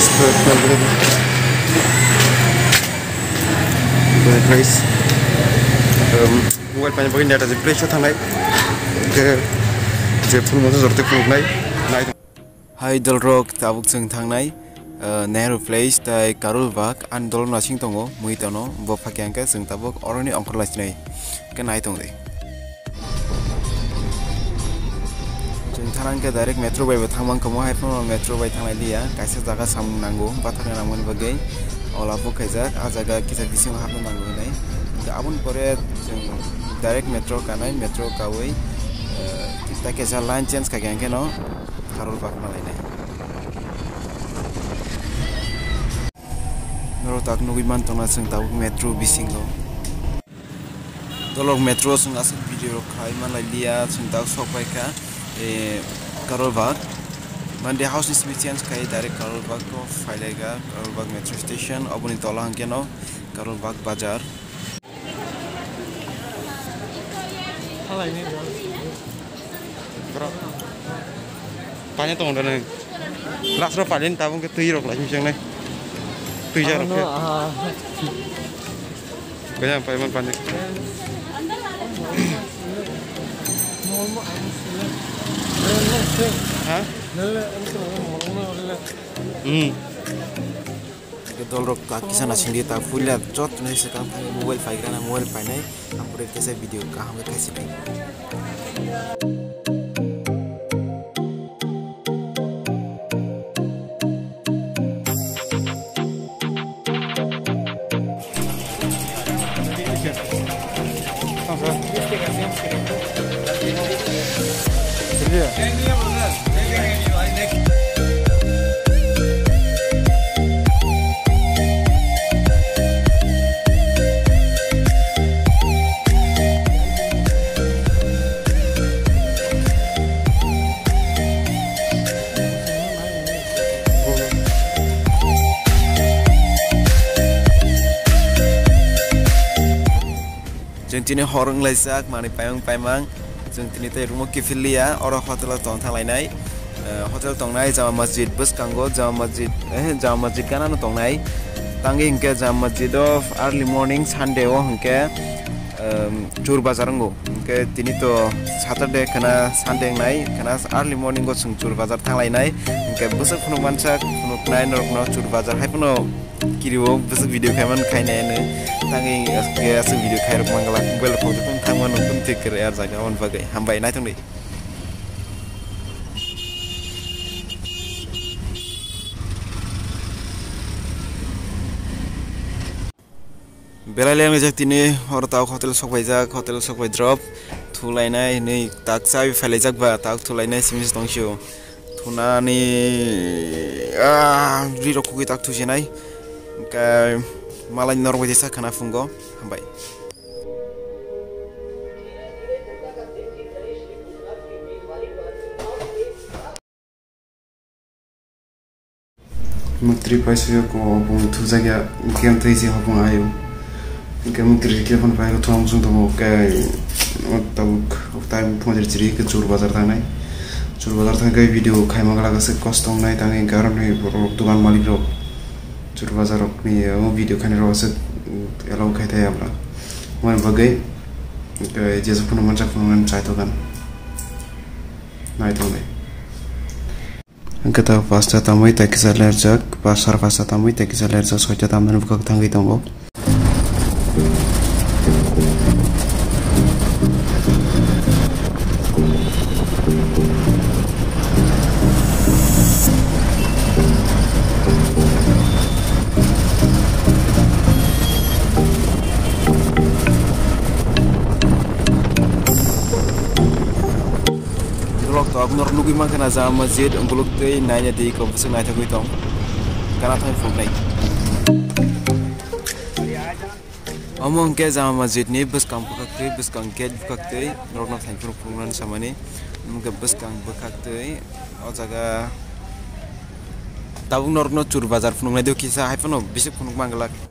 Let's put a little bit rice. Mobile pani bagin data je pressure thangai. Je full moto dol rock tabuk sing thangnai. Nehru place tai Karul Bagh andolon nasing tongo mui tono bo phakyangka sing tabuk oroni ongkhor lachinai. Ke nai. दे जों थानांके direct metro बायबो थांबां कमो हायफोर metro bye थांनाय लिया कायसे जागा साम नांगौ बाथार नांगोन बगै अला बुखायजाक आ जागा किसा बिसिं हाबनो नांगौ होनाय आबुन परे जों डाइरेक्ट मेट्रो कानाय मेट्रो कावै ता केसा लाइन चेन्ज कागियांके न कारुल बाग मालायनाय नरो tak nugui man tona जों tabuk metro bisingo dolok metro जों asal video khai malai lia जों dak sokpaika e karol bag Mandi house ni smitians kai direct Karol Bagh ko failega Karol Bagh metro station abuni tola hangke no Karol Bagh bazar. Hala ini Bro. Tanya tong dan nih. Lak sudah paling tabung ke tuyi rok lah misang nih. Tuyi jar rok Banyak pak iman panik Hah? Hmm. दल किसान छिड़ी तक फुला चट नहीं सकता mobile mobile ना मोबाइल पाने हम पूरे कैसे वीडियो कहाँ में कैसे नहीं Thank you. 드디어. 진진의 허릉 레이스악 많이 빼용 빼망 जों दिनै तै रुमो किफिलिया अर हटेल तंग थांलायनाय हटेल तंगनाय जामा मस्जिद बस कांगो जामा मस्जिद eh जामा मस्जिद काना no तंगनाय tangi hingke Jama Masjid of early morning sunday o hingke chur bazarango hingke tini to saturday kana sunday nai kana early morning go sung chur bazar thanglai hingke busak phunu mansak phunuknai norok no chur bazar haipono kiriwo busak video kaiman kainai ne tangi ke asu video khairok mangala mobile phone tum thangman tum tikir er jaga on bagai hambai nai tongdei बेलायलाय जाक तिनी हर ताक हटेल सकबायजाक हटेल सकबाय ड्रप थुलायनाय नै ताक चाबि फायलायजाक बा ताक थुलायनाय सिमिस दंसियो थुनानै रि रखुगै ताक थुसिनाय ओमफ्राय मालायनि नरबायदि साखाना फुंग' हामबाय मुक्ति पाइसक्यो को अब थु जायगा आयो इनका के फन पाएको थुम के चोर बजार थांनाय चोर बजार थांगाय भिडिअ खायमा गलागासे कस्त नाय थाङै गारनै दुकान मालिक Csurvazarokni a videókányról azt elaukájt helyemre. Majd bagai, Jézuskunum a csakunum csájtogan. Nájtolni. Angkat a pasta tamoy tekisar lerjak, pasar pasta tamoy tekisar lerjak, sohja tamdan bukak tangi tombok. To ak nor nugi man kana jama masjid unguluk tei naina di ko busuk nai thagui tong kana thai phuk nai Among ke jama masjid ni bus kam pakak tei bus kang ke pakak tei. Nor na thain phuk phuk samani mga bus kang pakak tei. O jaga. Tabung nor no chur bazar phunung nai dio kisa hai phono bisik phunung mangalak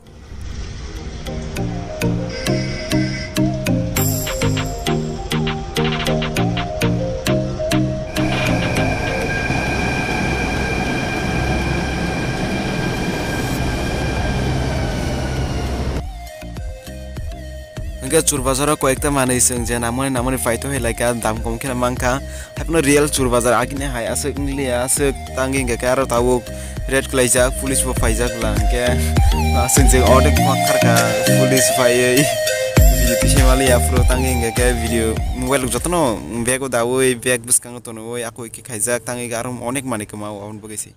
hingke chur bazar koyekta manui sung je namoni namoni paito helai ka dam kom khela mangkha haipno real chur bazar agine hai asuk nili asuk tangi hingke ka aro tawuk red klaijak police bo paijak la hingke asung je odek makhar ka police paiye যদি সেমালি আফ্রো তাঙ্গে কে video mobile যত্ন bag দাও bag বুসকাঙ্গ তনো আকো কি খাইজাক তাঙ্গে আরম অনেক মানে কমাও অন বগেছি